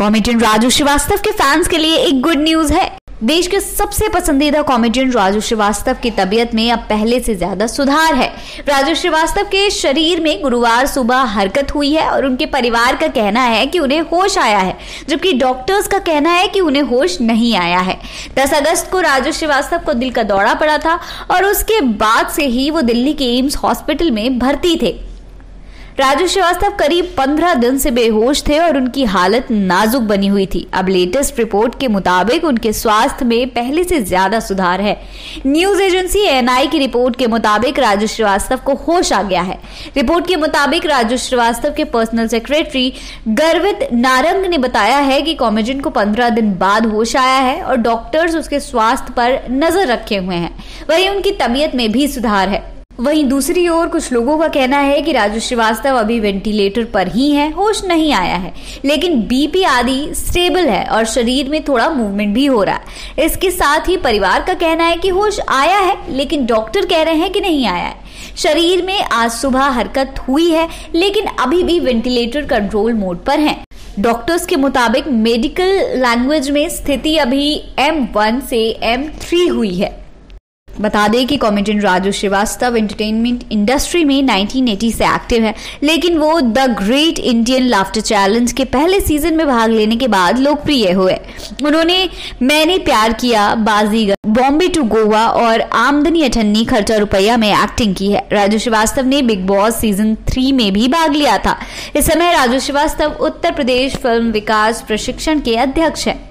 Comedian Raju Srivastava के fans के लिए एक गुड न्यूज़ है। देश के सबसे पसंदीदा कॉमेडियन राजू श्रीवास्तव की तबीयत में अब पहले से ज़्यादा सुधार है। राजू श्रीवास्तव के शरीर में गुरुवार सुबह हरकत हुई है और उनके परिवार का कहना है कि उन्हें होश आया है, जबकि डॉक्टर्स का कहना है कि उन्हें होश नहीं आया है। 10 अगस्त को राजू श्रीवास्तव को दिल का दौरा पड़ा था और उसके बाद से ही वो दिल्ली के एम्स हॉस्पिटल में भर्ती थे। राजू श्रीवास्तव करीब 15 दिन से बेहोश थे और उनकी हालत नाजुक बनी हुई थी। अब लेटेस्ट रिपोर्ट के मुताबिक उनके स्वास्थ्य में पहले से ज़्यादा सुधार है। न्यूज़ एजेंसी एएनआई की रिपोर्ट के मुताबिक राजू श्रीवास्तव को होश आ गया है। रिपोर्ट के मुताबिक राजू श्रीवास्तव के पर्सनल सेक्रेटरी गर्वित नारंग ने बताया है कि कॉमेडियन को पंद्रह दिन बाद होश आया है और डॉक्टर्स उसके स्वास्थ्य पर नज़र रखे हुए हैं। वही उनकी तबीयत में भी सुधार है। वहीं दूसरी ओर कुछ लोगों का कहना है कि राजू श्रीवास्तव अभी वेंटिलेटर पर ही है, होश नहीं आया है। लेकिन बीपी आदि स्टेबल है और शरीर में थोड़ा मूवमेंट भी हो रहा है। इसके साथ ही परिवार का कहना है कि होश आया है, लेकिन डॉक्टर कह रहे हैं कि नहीं आया है। शरीर में आज सुबह हरकत हुई है, लेकिन अभी भी वेंटिलेटर कंट्रोल मोड पर है। डॉक्टर्स के मुताबिक मेडिकल लैंग्वेज में स्थिति अभी M1 से M3 हुई है। बता दें कि comedian Raju Srivastava entertainment industry में 1980 से एक्टिव है, लेकिन वो the great Indian laughter challenge के पहले सीज़न में भाग लेने के बाद लोकप्रिय हुए। उन्होंने मैंने प्यार किया बाजीगर बॉम्बे टू गोवा और आमदनी अठन्नी खर्चा रुपया में एक्टिंग की है। राजू श्रीवास्तव ने बिग बॉस सीज़न थ्री में भी भाग लिया था। इस समय राजू श्रीवास्तव उत्तर प्रदेश फ़िल्म विकास प्रशिक्षण के अध्यक्ष है।